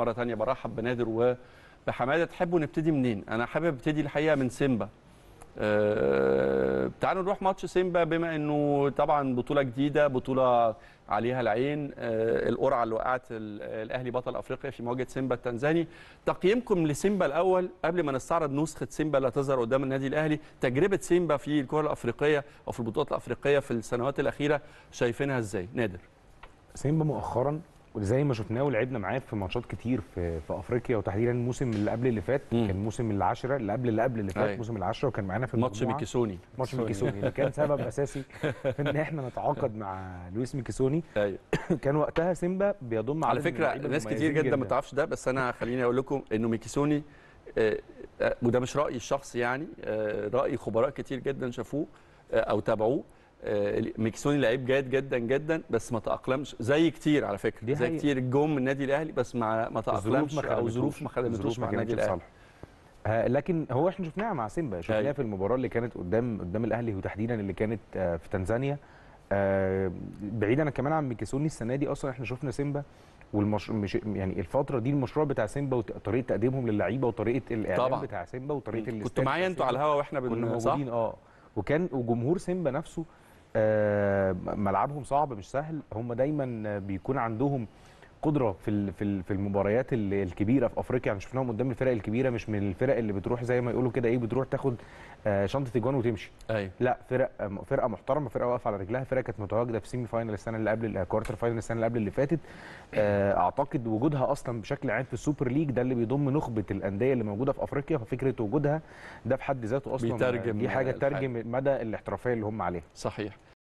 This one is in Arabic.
مرة ثانية برحب بنادر وبحماده تحبوا نبتدي منين؟ أنا حابب أبتدي الحقيقة من سيمبا. أه تعالوا نروح ماتش سيمبا. بما إنه طبعا بطولة جديدة بطولة عليها العين أه القرعة اللي وقعت الأهلي بطل أفريقيا في مواجهة سيمبا التنزاني. تقييمكم لسيمبا الأول قبل ما نستعرض نسخة سيمبا اللي هتظهر قدام النادي الأهلي. تجربة سيمبا في الكرة الأفريقية أو في البطولات الأفريقية في السنوات الأخيرة شايفينها إزاي؟ نادر. سيمبا مؤخرا وزي ما شفناه ولعبنا معاه في ماتشات كتير في في أفريقيا وتحديدا الموسم اللي قبل اللي فات مم. كان الموسم العاشرة اللي قبل اللي قبل اللي فات أيوة. موسم العاشرة وكان معانا في ماتش. ميكيسوني. ماتش ميكيسوني. اللي كان سبب أساسي في إن إحنا نتعاقد مع لويس ميكيسوني. أيوه. كان وقتها سيمبا بيضم على فكرة ناس كتير جدا ما تعرفش ده بس أنا خليني أقول لكم إنه ميكيسوني آه، آه، وده مش رايي الشخصي يعني آه، رأي خبراء كتير جدا شافوه آه، أو تابعوه. آه، ميكيسوني لعيب جيد جدا جدا بس ما تأقلمش زي كتير على فكرة دي زي حقيقة. كتير من النادي الأهلي بس ما ما تأقلمش أو ظروف ما خدمتوش مع النادي الأهلي. آه لكن هو إحنا شفناها مع سيمبا شفناها أيوة. في المباراة اللي كانت قدام قدام الأهلي وتحديدا اللي كانت آه في تنزانيا آه بعيدا كمان عن ميكيسوني السنة دي أصلا إحنا شفنا سيمبا والمش مش يعني الفترة دي المشروع بتاع سيمبا وطريقه تقديمهم للعيبة وطريقة الإعلام طبعا. بتاع سيمبا وطريقة الاستاد معايا أنتوا على. الهوا وإحنا بن؟ موجودين آه وكان وجمهور سيمبا نفسه ملعبهم صعب مش سهل. هم دايما بيكون عندهم قدره في في ال- في المباريات ال- الكبيرة في أفريقيا. يعني شفناهم قدام الفرق الكبيرة مش من الفرق اللي بتروح زي ما يقولوا كده إيه بتروح تاخد آه شنطة اجوان وتمشي. أيوه. لا فرق فرقة محترمة فرقة واقفة على رجلها فرقة كانت متواجدة في semi final السنة اللي قبل ال quarter final السنة اللي قبل اللي فاتت. آه، أعتقد وجودها أصلا بشكل عام في ال Super League ده اللي بيضم نخبة الأندية اللي موجودة في أفريقيا. ففكرة وجودها ده في حد ذاته أصلا بيترجم دي حاجة الحاجة. ترجم مدى الاحترافية اللي هم عليها. صحيح.